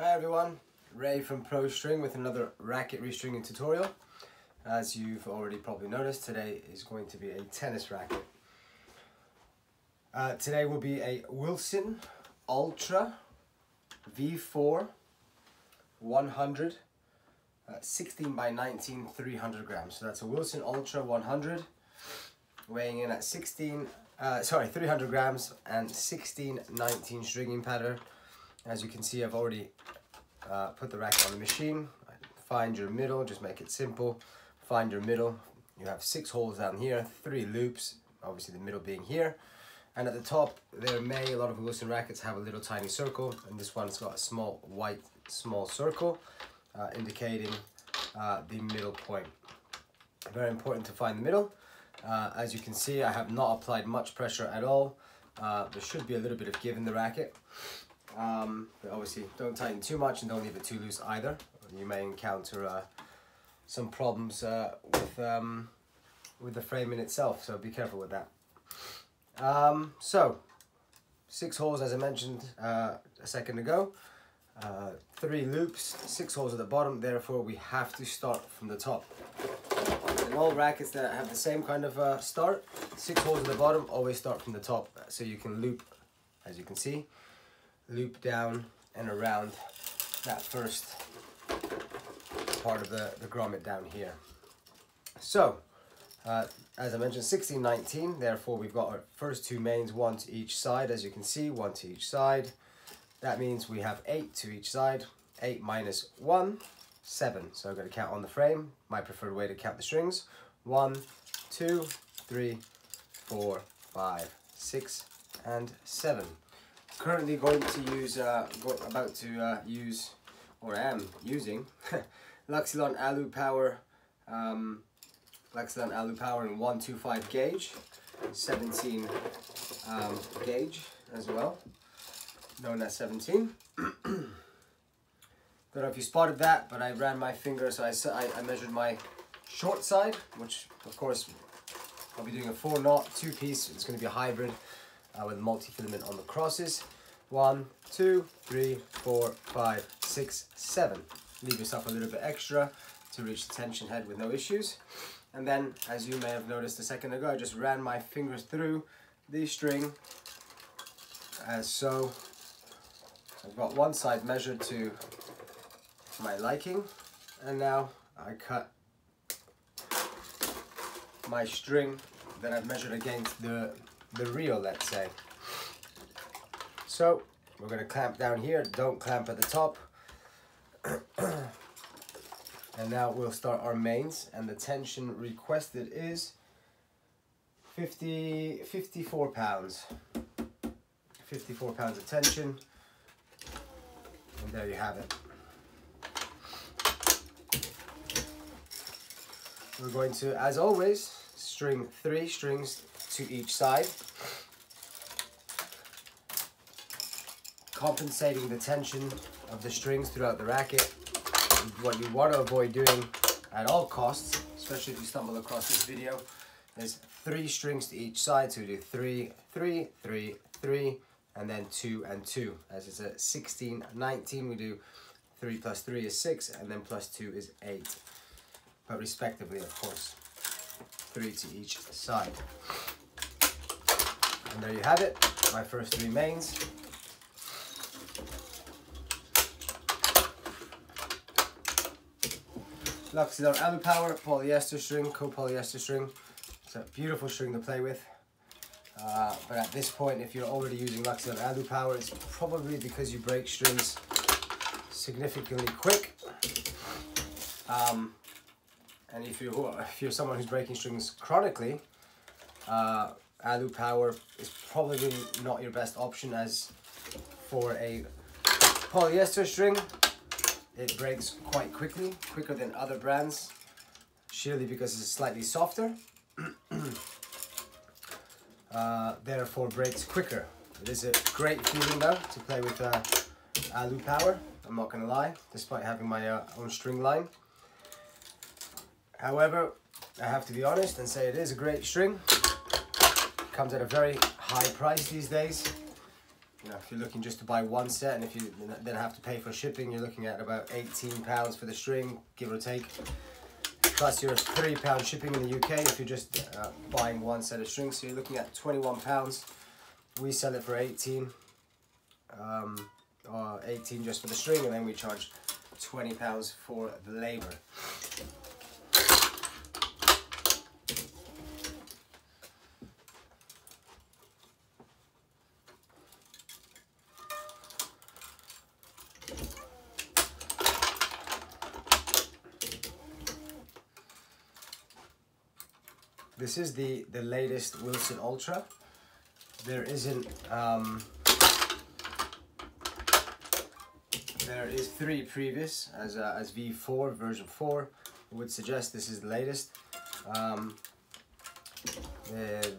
Hi everyone, Ray from Pro String with another racket restringing tutorial. As you've already probably noticed, today is going to be a tennis racket. Uh, today will be a Wilson Ultra V4 100 uh, 16 by 19 300 grams. So that's a Wilson Ultra 100 weighing in at 16 uh, sorry 300 grams and 16 19 stringing pattern as you can see I've already uh, put the racket on the machine. Find your middle just make it simple. Find your middle. You have six holes down here three loops obviously the middle being here. And at the top there may a lot of Wilson rackets have a little tiny circle and this one's got a small white small circle uh, indicating uh, the middle point. Very important to find the middle. Uh, as you can see, I have not applied much pressure at all. Uh, there should be a little bit of give in the racket. Um, but obviously, don't tighten too much and don't leave it too loose either. You may encounter uh, some problems uh, with, um, with the frame in itself, so be careful with that. Um, so, six holes as I mentioned uh, a second ago. Uh, three loops, six holes at the bottom, therefore we have to start from the top all rackets that have the same kind of uh, start, six holes at the bottom, always start from the top. So you can loop, as you can see, loop down and around that first part of the, the grommet down here. So, uh, as I mentioned, 16, 19, therefore we've got our first two mains, one to each side, as you can see, one to each side. That means we have eight to each side, eight minus one, seven. So I'm to count on the frame, my preferred way to count the strings. One, two, three, four, five, six, and seven. Currently going to use, uh, about to uh, use, or am using, Luxilon Alu Power, um, Luxilon Alu Power in 125 gauge, 17 um, gauge as well, known as 17. Don't know if you spotted that, but I ran my finger, so I, I, I measured my short side, which of course I'll be doing a four knot, two piece. It's going to be a hybrid uh, with multi-filament on the crosses. One, two, three, four, five, six, seven. Leave yourself a little bit extra to reach the tension head with no issues. And then, as you may have noticed a second ago, I just ran my fingers through the string as so. I've got one side measured to my liking. And now I cut my string that I've measured against the, the reel, let's say. So we're gonna clamp down here, don't clamp at the top. and now we'll start our mains and the tension requested is 50, 54 pounds. 54 pounds of tension. And there you have it. We're going to, as always, string three strings to each side. Compensating the tension of the strings throughout the racket. What you want to avoid doing at all costs, especially if you stumble across this video, is three strings to each side. So we do three, three, three, three, and then two and two. As it's a 16, 19, we do three plus three is six, and then plus two is eight but respectively, of course, three to each side. And there you have it, my first three mains. Luxilon Alu Power polyester string, co-polyester string. It's a beautiful string to play with. Uh, but at this point, if you're already using Luxilon Alu Power, it's probably because you break strings significantly quick. Um, and if you're, if you're someone who's breaking strings chronically, uh, Alu Power is probably not your best option as for a polyester string, it breaks quite quickly, quicker than other brands, surely because it's slightly softer. uh, therefore breaks quicker. It is a great feeling though to play with uh, Alu Power, I'm not gonna lie, despite having my uh, own string line. However, I have to be honest and say it is a great string. Comes at a very high price these days. You know, if you're looking just to buy one set and if you then have to pay for shipping, you're looking at about 18 pounds for the string, give or take. Plus your three pound shipping in the UK if you're just uh, buying one set of strings. So you're looking at 21 pounds. We sell it for 18. Um, or 18 just for the string and then we charge 20 pounds for the labor. This is the, the latest Wilson Ultra. There isn't, um, there is three previous as, uh, as V4, version 4. I would suggest this is the latest. Um, the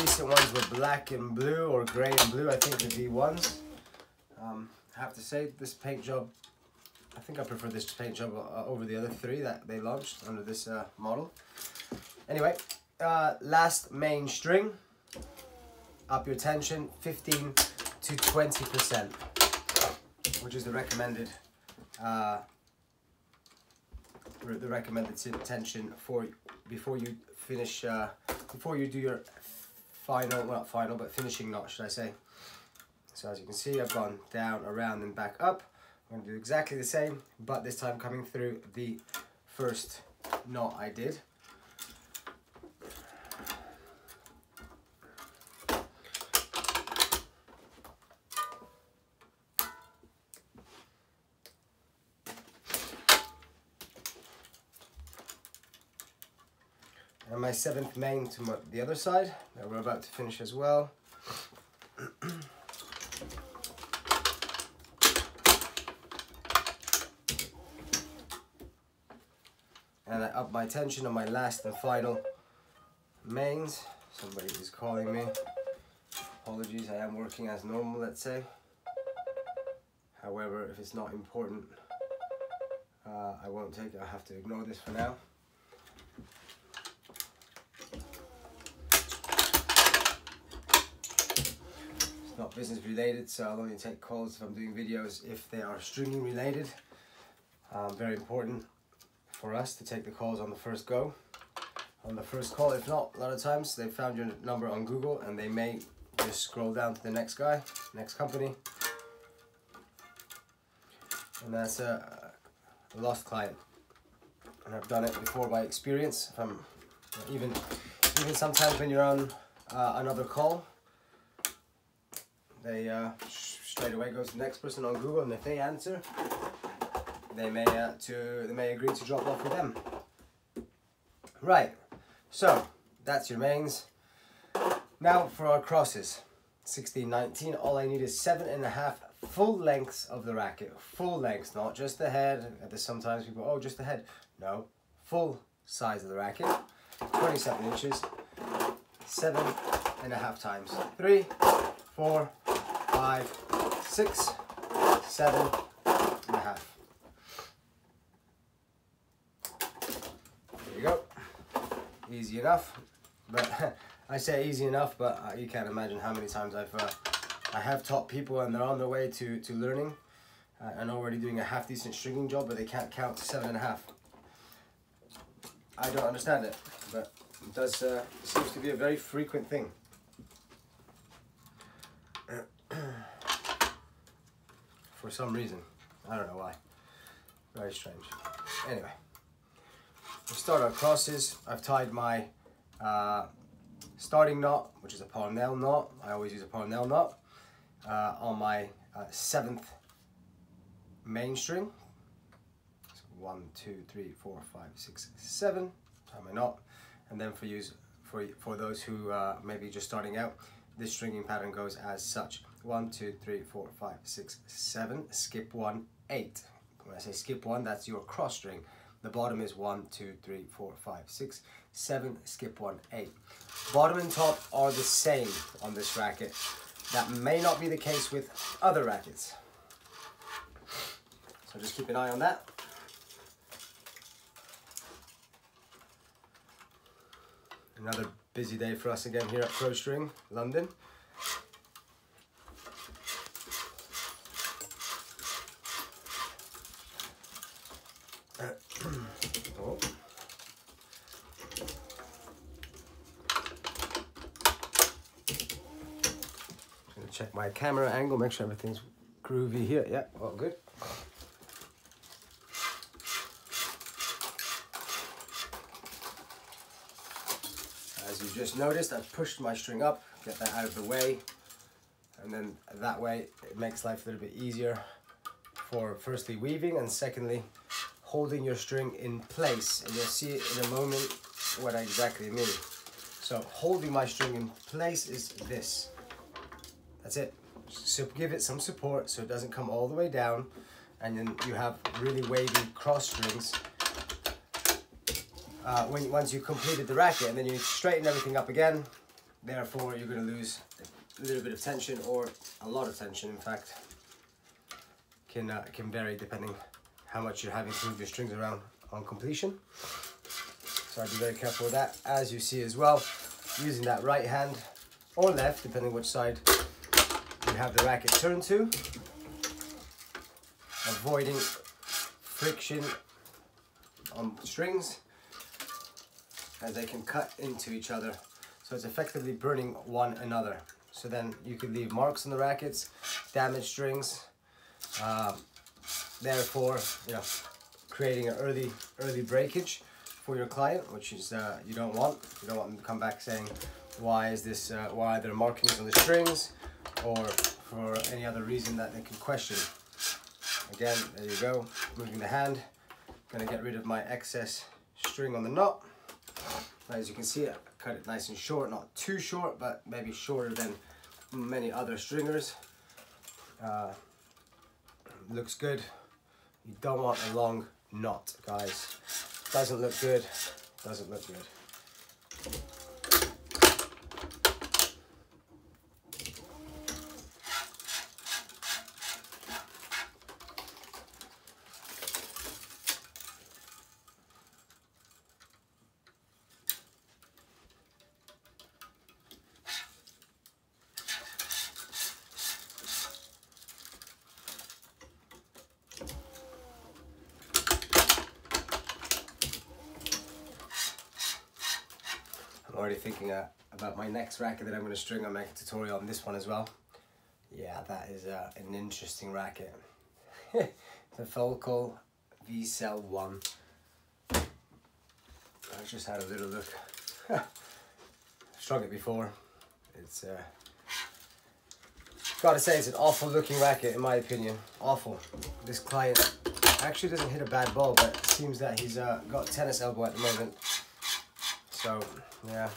recent ones were black and blue or gray and blue, I think the V1s. Um, I have to say, this paint job, I think I prefer this paint job uh, over the other three that they launched under this uh, model. Anyway, uh, last main string, up your tension 15 to 20%, which is the recommended uh, the recommended tension for before you finish uh, before you do your final well not final but finishing knot should I say. So as you can see I've gone down around and back up. I'm to do exactly the same but this time coming through the first knot I did my seventh main to my, the other side that we're about to finish as well. and I up my tension on my last and final mains. Somebody is calling me. Apologies, I am working as normal, let's say. However, if it's not important, uh, I won't take it. I have to ignore this for now. Not business related, so I'll only take calls if I'm doing videos if they are streaming related. Um, very important for us to take the calls on the first go. On the first call, if not, a lot of times they found your number on Google and they may just scroll down to the next guy, next company. And that's a, a lost client. And I've done it before by experience. If I'm even even sometimes when you're on uh, another call they uh, straight away go to the next person on Google, and if they answer, they may uh, to they may agree to drop off with them. Right, so that's your mains. Now for our crosses, 16, 19, all I need is seven and a half full lengths of the racket. Full lengths, not just the head. There's sometimes people, oh, just the head. No, full size of the racket. 27 inches, seven and a half times. Three, four, five, six, seven and a half. There you go. Easy enough. But I say easy enough, but uh, you can't imagine how many times I've uh, I have taught people and they're on their way to, to learning uh, and already doing a half decent stringing job, but they can't count to seven and a half. I don't understand it, but it does uh, seems to be a very frequent thing. For some reason. I don't know why. Very strange. Anyway, we start our crosses. I've tied my uh, starting knot, which is a parnell knot. I always use a parnell knot uh, on my uh, seventh main string. So one, two, three, four, five, six, seven. Tie my knot, and then for use for for those who uh, may be just starting out, this stringing pattern goes as such one, two, three, four, five, six, seven. Skip one, eight. When I say skip one, that's your cross string. The bottom is one, two, three, four, five, six, seven. Skip one, eight. Bottom and top are the same on this racket. That may not be the case with other rackets. So just keep an eye on that. Another busy day for us again here at Pro String, London. Check my camera angle, make sure everything's groovy here. Yeah, all good. As you just noticed, I've pushed my string up, get that out of the way. And then that way it makes life a little bit easier for firstly weaving and secondly holding your string in place. And you'll see in a moment what I exactly mean. So holding my string in place is this. That's it. So give it some support so it doesn't come all the way down and then you have really wavy cross strings uh, when once you've completed the racket and then you straighten everything up again therefore you're going to lose a little bit of tension or a lot of tension in fact can uh, can vary depending how much you're having to move your strings around on completion so I'd be very careful with that as you see as well using that right hand or left depending which side you have the racket turned to avoiding friction on strings as they can cut into each other. So it's effectively burning one another. So then you could leave marks on the rackets, damage strings, um, therefore, you know, creating an early early breakage for your client, which is uh, you don't want. You don't want them to come back saying, why is this, uh, why are there markings on the strings, or for any other reason that they can question. Again, there you go, moving the hand. Gonna get rid of my excess string on the knot. As you can see, I cut it nice and short, not too short, but maybe shorter than many other stringers. Uh, looks good. You don't want a long knot, guys. Doesn't look good, doesn't look good. Already thinking uh, about my next racket that I'm going to string. I'll make a tutorial on this one as well. Yeah, that is uh, an interesting racket. the Volkl V-Cell 1. I just had a little look. Strung it before. It's uh, gotta say it's an awful looking racket in my opinion. Awful. This client actually doesn't hit a bad ball, but it seems that he's uh, got tennis elbow at the moment. So yeah.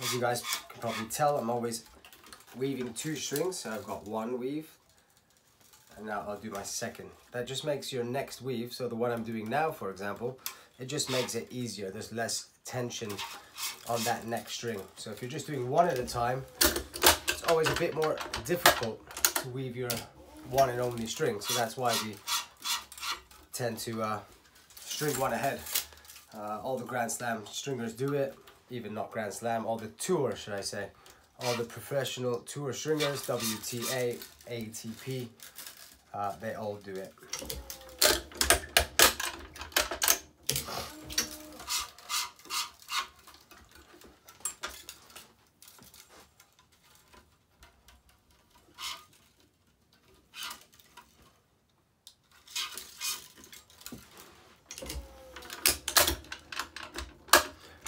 As you guys can probably tell, I'm always weaving two strings. So I've got one weave and now I'll do my second. That just makes your next weave, so the one I'm doing now, for example, it just makes it easier. There's less tension on that next string. So if you're just doing one at a time, it's always a bit more difficult to weave your one and only string. So that's why we tend to uh, string one ahead. Uh, all the Grand Slam stringers do it, even not Grand Slam, all the tour, should I say. All the professional tour stringers, WTA, ATP, uh, they all do it.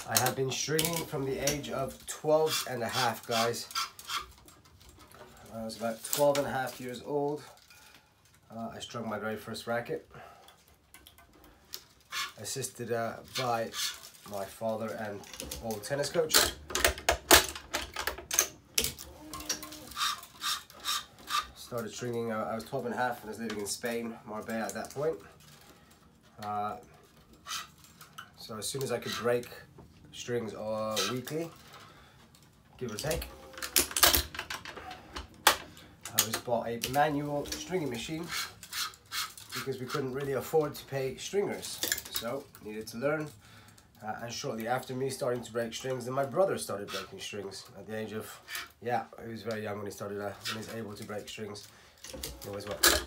I have been stringing from the age of 12 and a half, guys. I was about 12 and a half years old. Uh, I strung my very first racket. Assisted uh, by my father and old tennis coach. Started stringing, uh, I was 12 and a half and I was living in Spain, Marbella at that point. Uh, so as soon as I could break strings uh, weekly, give or take. I just bought a manual stringing machine because we couldn't really afford to pay stringers. So needed to learn. Uh, and shortly after me starting to break strings, then my brother started breaking strings at the age of, yeah, he was very young when he started, uh, when he was able to break strings. He was what,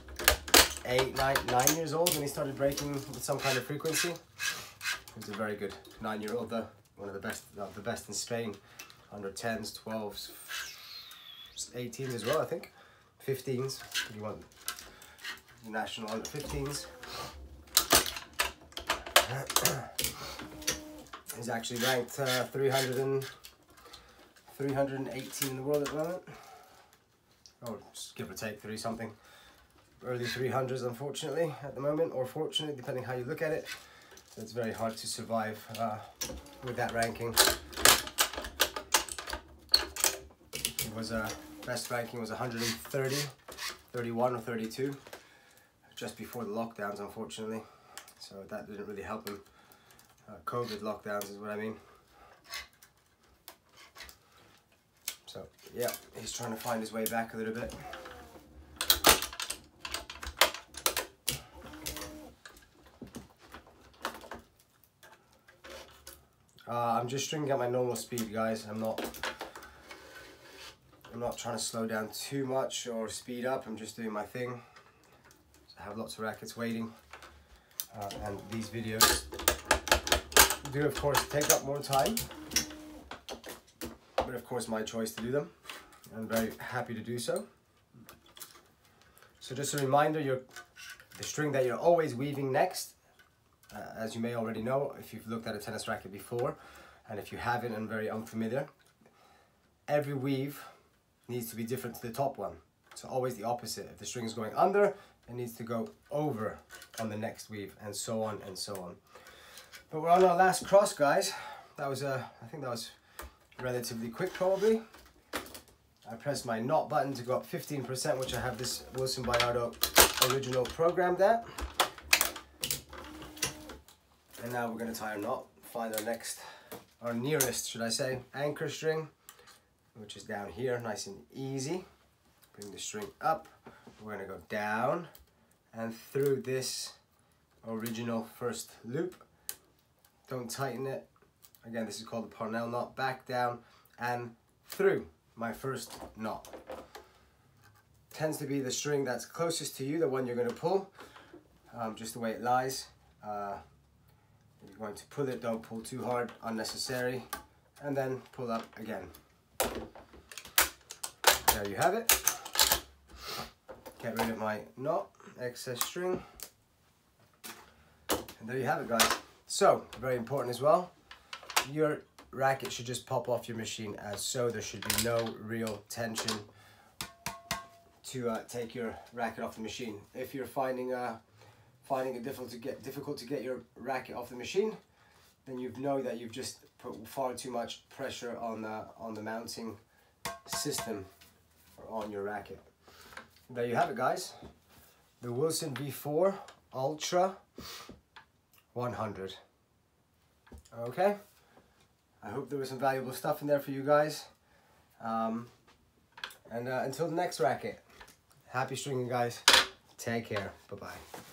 eight, nine, nine years old when he started breaking with some kind of frequency. He was a very good nine-year-old, though, one of the best, uh, the best in Spain, under 10s, 12s, 18s as well, I think, 15s. He won national under 15s. He's actually ranked uh, 300 and 318 in the world at the moment. Or give or take three something. Early 300s unfortunately at the moment, or fortunately depending how you look at it. So it's very hard to survive uh, with that ranking. It was a uh, best ranking was 130, 31 or 32, just before the lockdowns unfortunately. So that didn't really help him uh, COVID lockdowns is what I mean. So yeah, he's trying to find his way back a little bit. Uh, I'm just stringing at my normal speed, guys. I'm not. I'm not trying to slow down too much or speed up. I'm just doing my thing. I have lots of rackets waiting, uh, and these videos do of course take up more time. But of course my choice to do them. I'm very happy to do so. So just a reminder your the string that you're always weaving next uh, as you may already know if you've looked at a tennis racket before and if you haven't and very unfamiliar every weave needs to be different to the top one. So always the opposite. If the string is going under it needs to go over on the next weave and so on and so on but we're on our last cross, guys. That was, uh, I think that was relatively quick, probably. I pressed my knot button to go up 15%, which I have this Wilson Baiardo original programmed at. And now we're gonna tie our knot, find our next, our nearest, should I say, anchor string, which is down here, nice and easy. Bring the string up, we're gonna go down and through this original first loop don't tighten it. Again, this is called the Parnell knot. Back down and through my first knot. Tends to be the string that's closest to you, the one you're going to pull, um, just the way it lies. Uh, you're going to pull it, don't pull too hard, unnecessary, and then pull up again. There you have it. Get rid of my knot, excess string. And there you have it guys. So, very important as well, your racket should just pop off your machine as so. There should be no real tension to uh, take your racket off the machine. If you're finding uh, finding it difficult to get difficult to get your racket off the machine, then you know that you've just put far too much pressure on the on the mounting system or on your racket. There you have it, guys. The Wilson V4 Ultra 100. Okay? I hope there was some valuable stuff in there for you guys. Um, and uh, until the next racket, happy stringing, guys. Take care. Bye-bye.